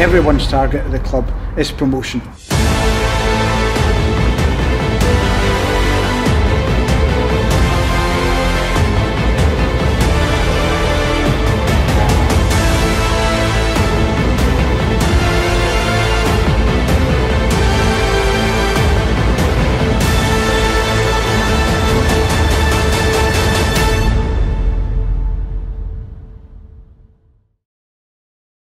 Everyone's target at the club is promotion.